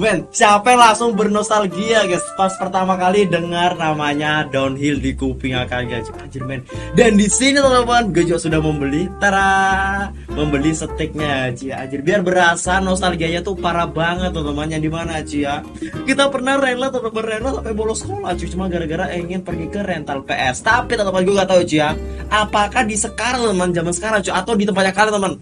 Men, siapa yang langsung bernostalgia guys pas pertama kali dengar namanya downhill di kuping akan guys anjir men. Dan di sini teman-teman gue juga sudah membeli tara membeli sticknya Ci anjir biar berasa nostalgianya tuh parah banget teman-teman yang di mana Ci ya. Kita pernah rela teman-teman rela sampai bolos sekolah cuy cuma gara-gara ingin pergi ke rental PS. Tapi teman-teman gue gak tahu Ci ya. Apakah di sekarang teman zaman sekarang cuy atau di tempatnya kalian teman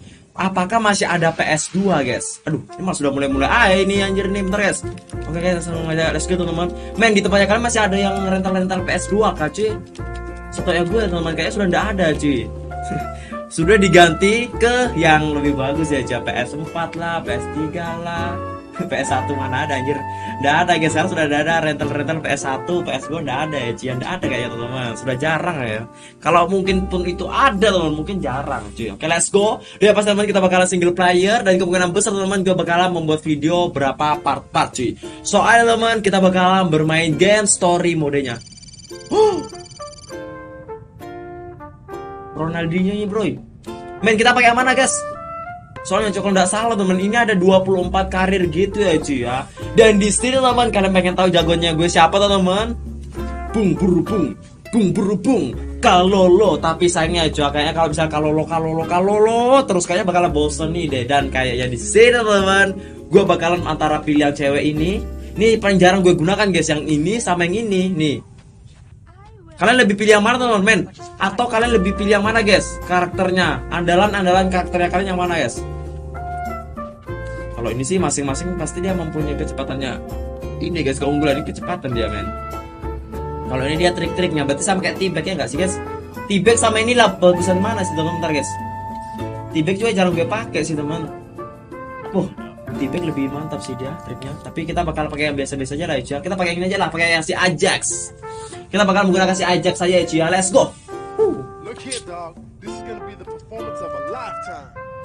apakah masih ada PS2 guys? Aduh ini mah sudah mulai-mulai. Ah ini anjir nih bentar guys. Oke guys langsung aja. Let's go teman-teman. Men di tempatnya kalian masih ada yang rental-rental PS2 kah cuy setahu gue teman-teman kayaknya sudah tidak ada cuy sudah diganti ke yang lebih bagus ya cuy PS4 lah PS3 lah PS1 mana ada anjir. Nggak ada guys. Sekarang sudah ada rental-rental PS1 PS2 nggak ada ya cuy nggak ada kayaknya teman-teman. Sudah jarang ya. Kalau mungkin pun itu ada teman mungkin jarang cuy. Oke let's go. Ya pas teman kita bakalan single player dan kemungkinan besar teman gue bakalan membuat video berapa part-part cuy. Soalnya teman kita bakalan bermain game story modenya. Ronaldinho nya bro. Men kita pakai mana guys Soalnya kalau salah teman ini ada 24 karir gitu ya cuy ya. Dan di sini teman kalian pengen tahu jagonya gue siapa teman? Bung buru bung, bung buru bung, kalolo. Tapi sayangnya cuy kayaknya kalau bisa kalolo kalolo kalolo terus kayaknya bakalan bosen nih deh. Dan kayaknya di sini teman, gue bakalan antara pilihan cewek ini. Nih paling jarang gue gunakan guys yang ini sama yang ini nih. Kalian lebih pilih yang mana teman men? Atau kalian lebih pilih yang mana guys? Karakternya, andalan-andalan karakternya kalian yang mana guys? Kalau ini sih masing-masing pasti dia mempunyai kecepatannya. Ini guys keunggulan ini kecepatan dia men. Kalau ini dia trik-triknya, berarti sama kayak T-Bag ya nggak sih guys? T-Bag sama ini lah bagusan mana sih teman bentar guys? T-Bag juga jarang gue pakai sih teman. Oh, T-Bag lebih mantap sih dia triknya. Tapi kita bakal pakai yang biasa-biasa aja lah ya. Kita pakai yang ini aja lah, pakai yang si Ajax. Kita bakal menggunakan si Ajax saja ya Cia. Let's go.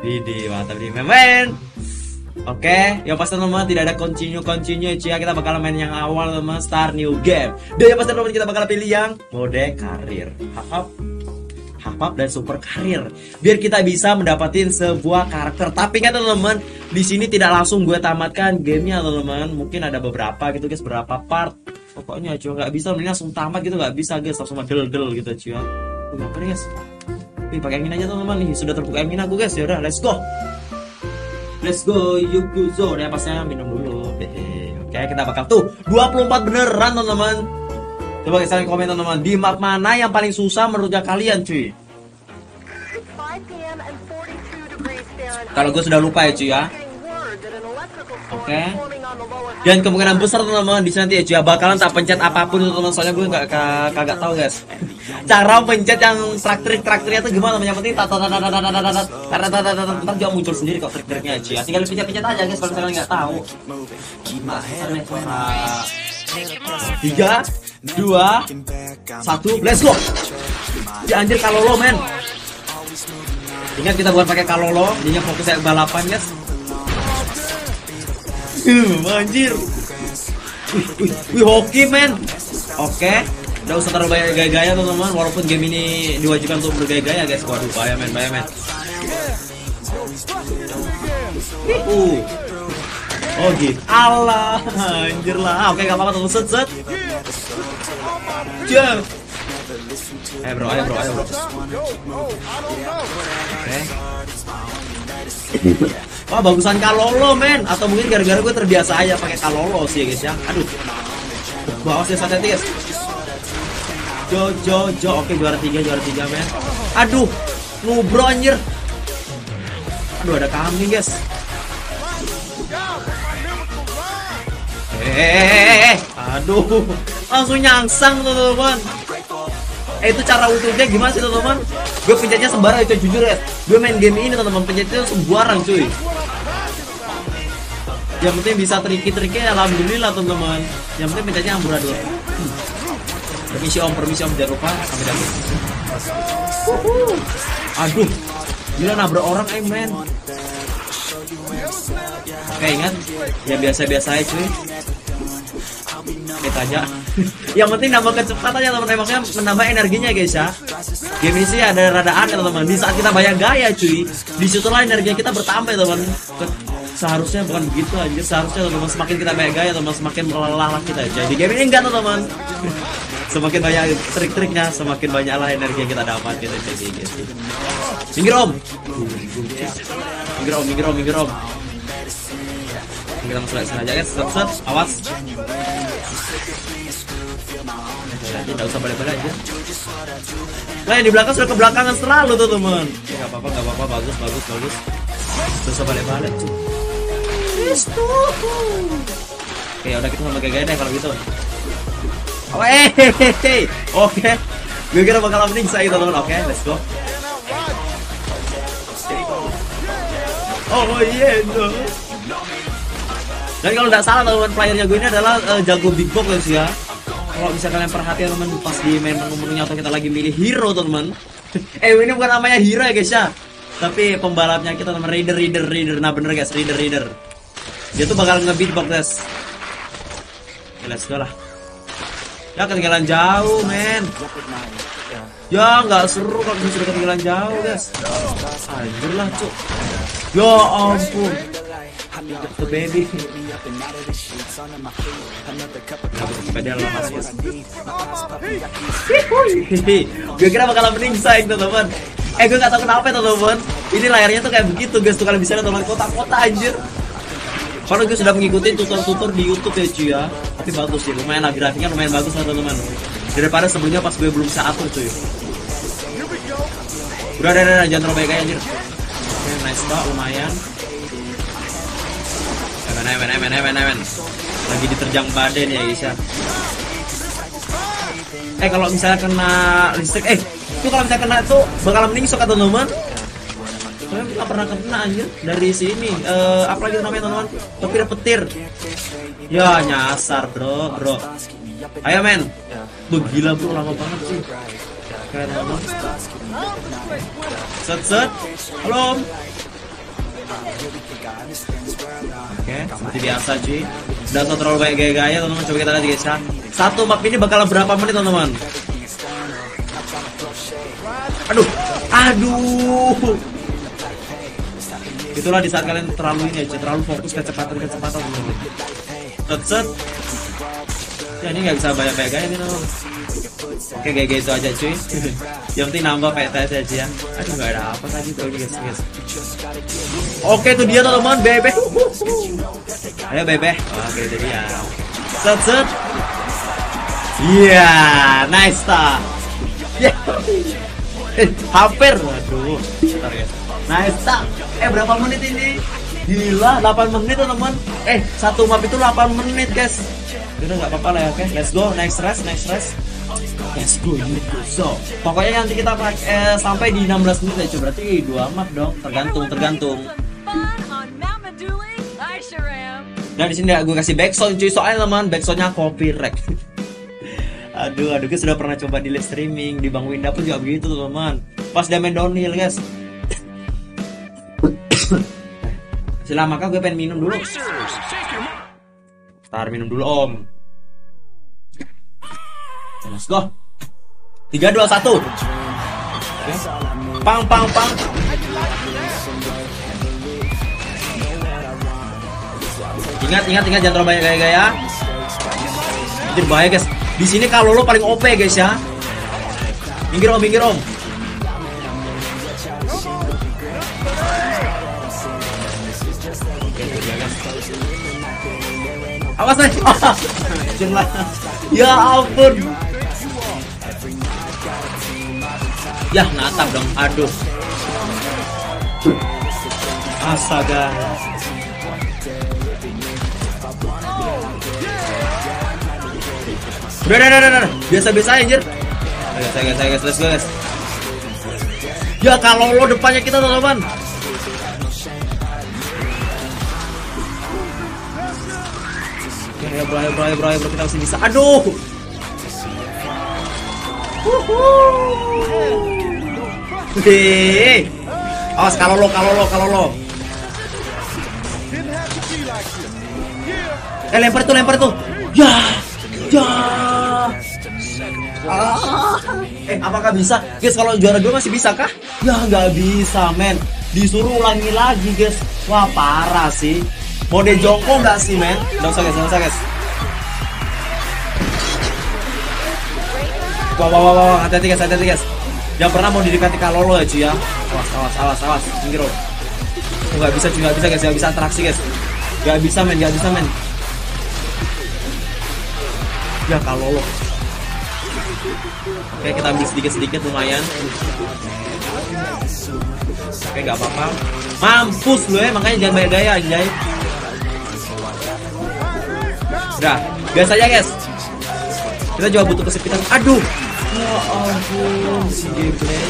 Widih, mantap nih, men. Oke, yang pasti teman tidak ada continue continue Cia. Kita bakal main yang awal teman start new game. Dan yang pasti teman kita bakal pilih yang mode karir. Hap hap dan super karir. Biar kita bisa mendapatkan sebuah karakter. Tapi kan teman-teman, di sini tidak langsung gue tamatkan gamenya teman-teman. Mungkin ada beberapa gitu guys, beberapa part pokoknya cuy. Nggak bisa mending langsung tamat gitu nggak bisa guys. Langsung del del gitu cuy. Kenapa nih guys. Nih pakai angin aja teman-teman. Nih sudah terbuka angin aku guys. Yaudah let's go. Let's go Yukuzo. Ya pasnya minum dulu. Oke kita bakal tuh 24 beneran teman-teman. Coba guys kalian komen teman-teman. Di map mana yang paling susah menurutnya kalian cuy? It's 5 p.m. and 42 degrees Fahrenheit. kalau gue sudah lupa ya cuy ya oke okay? dan kemungkinan besar teman-teman di sini nanti ya bakalan tak pencet apa pun teman-teman soalnya gue nggak kagak tahu guys cara pencet yang traktir traktirnya itu gimana yang penting tak tata tata tata tata tata tata tata juga muncul sendiri kok trik-triknya aja tinggal pencet-pencet aja guys kalau misalnya nggak tahu tiga dua satu let's go ya anjir kalau lo men ingat kita bukan pakai kalolo jadinya fokus balapan guys anjir. Wih, wih, hoki men. Oke, udah usah terlalu banyak gaya-gaya teman-teman. Walaupun game ini diwajibkan untuk bergaya-gaya guys. Waduh, bahaya men, bahaya men. Uh. Oh gitu. Allah, anjir lah. Oke, gak apa-apa teman set set. Jam. Eh bro, ayo bro, ayo bro. Oke. Wah bagusan kalolo men. Atau mungkin gara-gara gue terbiasa aja pakai kalolo sih ya guys ya. Aduh. Bawa sih satu guys. Jo jo jo. Oke juara tiga juara tiga men. Aduh. Ngubro anjir. Aduh ada kambing guys. Eh, aduh, langsung nyangsang teman-teman. Eh itu cara utuhnya gimana sih teman-teman? Gue pencetnya sembarang itu jujur ya. Gue main game ini teman-teman. Pencetnya sembarang cuy. Yang penting bisa triki-triknya alhamdulillah teman-teman. Yang penting pencetnya amburadul. Hmm. Permisi om, permisi om. Jangan lupa sampai dapet. Aduh, Gila nabrak orang eh men. Oke ingat? Ya biasa-biasa aja cuy. Kita aja Yang penting nambah kecepatan ya teman-teman. Maksudnya menambah energinya guys ya. Game ini sih ada rada aneh teman-teman. Di saat kita banyak gaya cuy Di situlah energinya kita bertambah ya teman Seharusnya bukan begitu aja Seharusnya teman-teman semakin kita banyak gaya teman Semakin melelah lah kita Jadi game ini enggak teman Semakin banyak trik-triknya Semakin banyaklah energi yang kita dapat gitu jadi gitu. Minggir om. Minggir om, minggir om, minggir om. Kita langsung sengaja guys, set, set, awas. Jadi nggak usah balik-balik aja Nah yang di belakang sudah ke belakangan selalu tuh teman. Ya gak apa-apa, gak apa-apa, bagus, bagus, bagus. Gak usah Oke udah kita sama gaya deh kalau gitu Oh, eh, hehehe. Oke. Gue kira bakal opening saya teman-teman. Oke, let's go. Oh iya no. Dan kalau nggak salah teman playernya gue ini adalah eh, jago big box guys ya. Kalau bisa kalian perhatian teman pas di main menu-menunya atau kita lagi milih hero teman. eh ini bukan namanya hero ya guys ya. Tapi pembalapnya kita teman Raider Raider Raider. Nah bener guys Raider Raider. Dia tuh bakal nge-beatbox guys. Oke, let's go lah. Ya ketinggalan jauh men. Ya nggak seru kalau misalnya sudah ketinggalan jauh guys. Anjir lah cuk. Ya ampun. The baby. Gue kira bakal mending say teman-teman. Eh gue gak tau kenapa ya teman-teman. Ini layarnya tuh kayak begitu guys. Tuh kalian bisa teman kota-kota anjir karena gue sudah mengikuti tutor-tutor di YouTube ya cuy ya. Tapi bagus sih, lumayan lah grafiknya lumayan bagus lah teman-teman. Daripada sebelumnya pas gue belum bisa atur cuy. Udah, udah, udah, jangan terlalu baik aja anjir. Oke, nice pak, lumayan. Emen, emen, emen, emen, emen Lagi diterjang badai nih ya guys ya. Eh kalau misalnya kena listrik, eh itu kalau misalnya kena tuh bakal mending suka teman-teman Kalian nggak pernah kena anjir dari sini. Eh apa lagi namanya teman-teman? Petir petir. Ya nyasar bro, bro. Ayo men. Tuh gila bro lama banget sih. Keren teman. Set set. Halo. Oke, seperti biasa cuy. Udah nggak terlalu banyak gaya-gaya teman-teman. Coba kita lihat guys. Satu map ini bakal berapa menit teman-teman? Aduh, aduh itulah di saat kalian terlalu ini aja terlalu fokus kecepatan kecepatan teman set ya ini nggak bisa banyak banyak nih teman oke kayak gitu aja cuy. Yang penting nambah PTS aja ya. Aduh nggak ada apa tadi tuh guys guys oke itu dia teman bebe ayo bebe oke itu dia. Set set iya nice ta yeah. hampir. Aduh Bentar, guys. Nice tak. Eh berapa menit ini? Gila 8 menit teman. Eh satu map itu 8 menit guys. Udah nggak apa-apa lah ya oke. Let's go next race next race. Let's go. So pokoknya nanti kita pak- eh, sampai di 16 menit aja berarti dua map dong. Tergantung tergantung. Am. Nah di sini gue kasih backsound cuy soalnya teman backsoundnya copyright. aduh aduh gue sudah pernah coba di live streaming di Bang Winda pun juga begitu teman. Pas dia main downhill guys. Sila maka gue pengen minum dulu. Ntar minum dulu om. Let's go. 3 2 1. Pang pang pang. Ingat ingat ingat jangan terlalu banyak gaya-gaya. Anjir bahaya guys. Di sini kalau lo paling OP guys ya. Minggir om, minggir om. Awas nih. Jangan. Ya ampun. Ya natap dong. Aduh. Astaga. Udah, udah, udah, udah. Biasa-biasa aja, anjir. Ayo, guys, guys, guys, let's go, guys. Ya kalau lo depannya kita teman-teman. Ayo bro, ayo bro, ayo bro, ayo bro, kita masih bisa. Aduh. Hei. Awas kalau lo, kalau lo, kalau lo. Eh lempar tuh, lempar tuh. Ya, ya. Ah. Eh apakah bisa? Guys kalau juara dua masih bisa kah? Ya nggak bisa men. Disuruh ulangi lagi guys. Wah parah sih. Mode jongkok nggak sih men? Guys, nggak usah guys. Wah, wah, wah, wah, hati-hati guys, hati-hati guys. Jangan pernah mau didekati kalau lo ya cuy ya. Awas, awas, awas, awas. Pinggir lo. Oh, bisa cuy, nggak bisa guys, nggak bisa interaksi guys. Nggak bisa men, nggak bisa men. Ya kalau lo. Oke kita ambil sedikit-sedikit lumayan. Oke nggak apa-apa. Mampus lu ya, makanya jangan banyak gaya anjay. Udah, biasa aja guys. Kita juga butuh kesepitan. Aduh. Ya ampun si gameplay.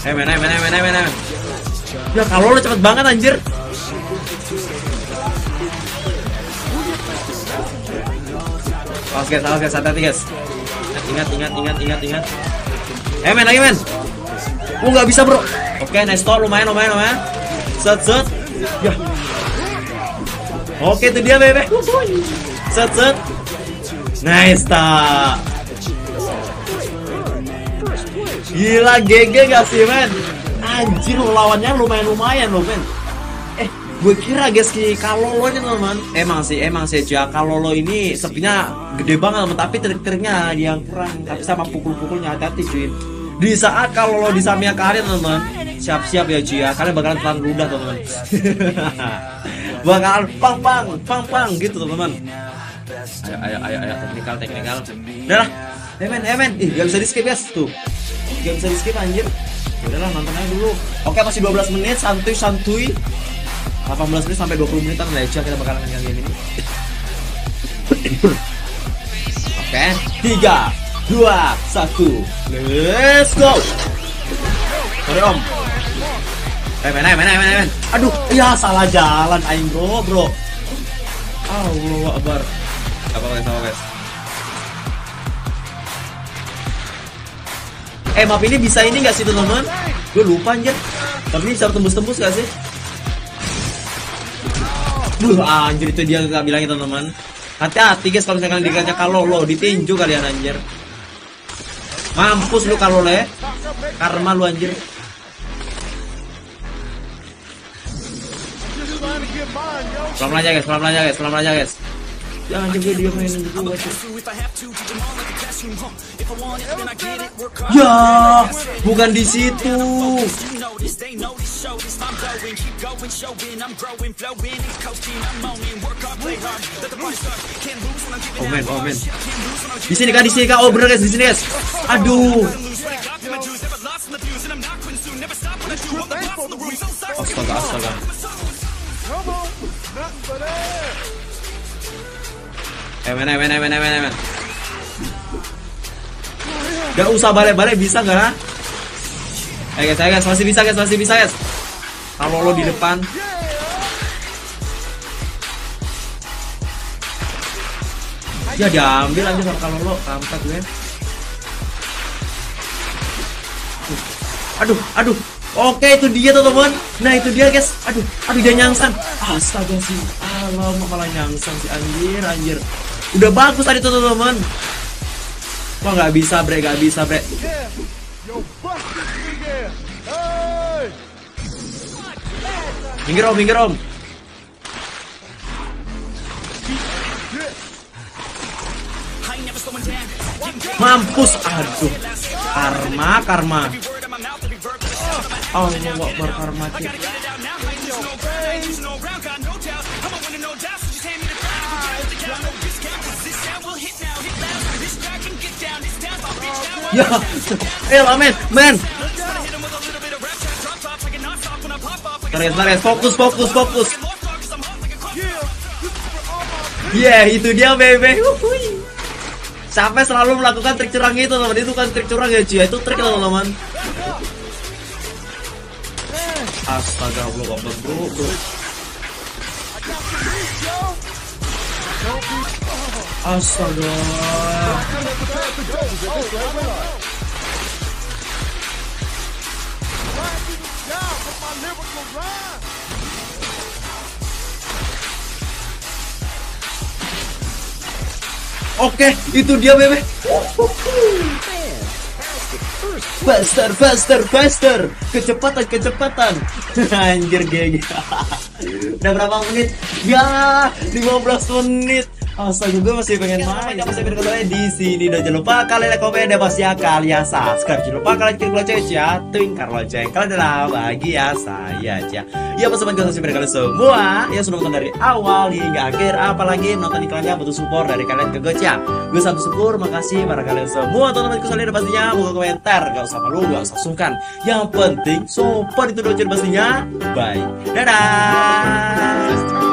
Eh eh men, eh men. Ya kalau lo cepet banget anjir. Awas guys, awas guys, hati-hati guys. Ingat, ingat, ingat, ingat, ingat. Eh men, lagi men. Oh nggak bisa bro. Oke, nice stop, lumayan, lumayan, lumayan. Set, set. Ya. Oke, itu dia bebe. Set, set. Nice tak. Gila GG gak sih men? Anjir lawannya lumayan lumayan loh men. Eh, gue kira guys ki kalau lo ini teman, emang sih emang sih ya kalau lo ini sepinya gede banget tapi trik-triknya yang kurang, tapi sama pukul-pukulnya hati-hati cuy. Di saat kalau lo di Samia kalian teman, siap-siap ya cuy ya, kalian bakalan telan ludah teman. bakalan pang pang pang pang gitu teman. Ayo ayo ayo ayo teknikal teknikal. Udah. Emen emen, ih gak bisa di skip guys tuh. Gak bisa di skip anjir. Udah lah nonton aja dulu. Oke masih 12 menit santuy santuy. 18 menit sampai 20 menitan lah ya kita bakalan main game ini. Oke, 3 2 1. Let's go. Sorry Om. Eh, eh, men, eh, men. Aduh, ya salah jalan aing bro, bro. Allah Akbar. Apa-apa guys, apa-apa, guys. Eh map ini bisa ini gak sih teman-teman? Gue lupa anjir Tapi ini bisa tembus-tembus gak sih? Duh anjir itu dia gak bilangin teman-teman Hati-hati guys kalau misalkan dikatanya kalau lo ditinju kalian anjir Mampus lu kalau le Karma lu anjir Pelan-pelan aja guys, pelan-pelan aja guys, pelan-pelan aja guys Ya gue dia cuy Ya, bukan di situ. Oh men, oh men. Di sini kak, di sini kak. Oh bener guys, di sini guys. Aduh. Astaga, astaga. Come on. Nothing but air. Eh men, eh men, eh men, eh men, eh men. Gak usah balik-balik bisa nggak? ha? Eh guys, eh guys, masih bisa guys, masih bisa guys. Kalau lo di depan. Ya diambil aja sama kalau lo kampret gue. Aduh, aduh. Oke itu dia tuh teman. Nah itu dia guys. Aduh, aduh dia nyangsang. Astaga sih. Alamak malah nyangsang sih anjir, anjir. Udah bagus tadi tuh teman. Wah nggak bisa bre, nggak bisa bre. Minggir om, minggir om. Mampus, aduh. Karma, karma. Oh, mau bar karma sih. Ya, eh lah men, men. Tarik, tarik, fokus, fokus, fokus. Yeah, itu dia bebe. Sampai selalu melakukan trik curang itu teman itu kan trik curang ya cuy itu trik teman-teman Astaga. Gue gak bro Astaga. Oke, okay, itu dia bebek. Oh, oh. Faster, faster, faster. Kecepatan, kecepatan. Anjir GG. Udah berapa menit? Ya, 15 menit. Astaga, gue masih pengen main. Kamu pengen kalian di sini. Dan jangan lupa kalian like, komen, dan pasti ya kalian subscribe. Jangan lupa kalian klik lonceng ya, twink lonceng. Kalian adalah bahagia saya aja. Ya, teman gue masih pengen kalian semua yang sudah nonton dari awal hingga akhir. Apalagi nonton iklannya butuh support dari kalian ke Gocia. Gue satu syukur, makasih para kalian semua teman-temanku sekalian pastinya buka komentar, gak usah malu, gak usah sungkan. Yang penting support itu dong pastinya. Bye. Dadah.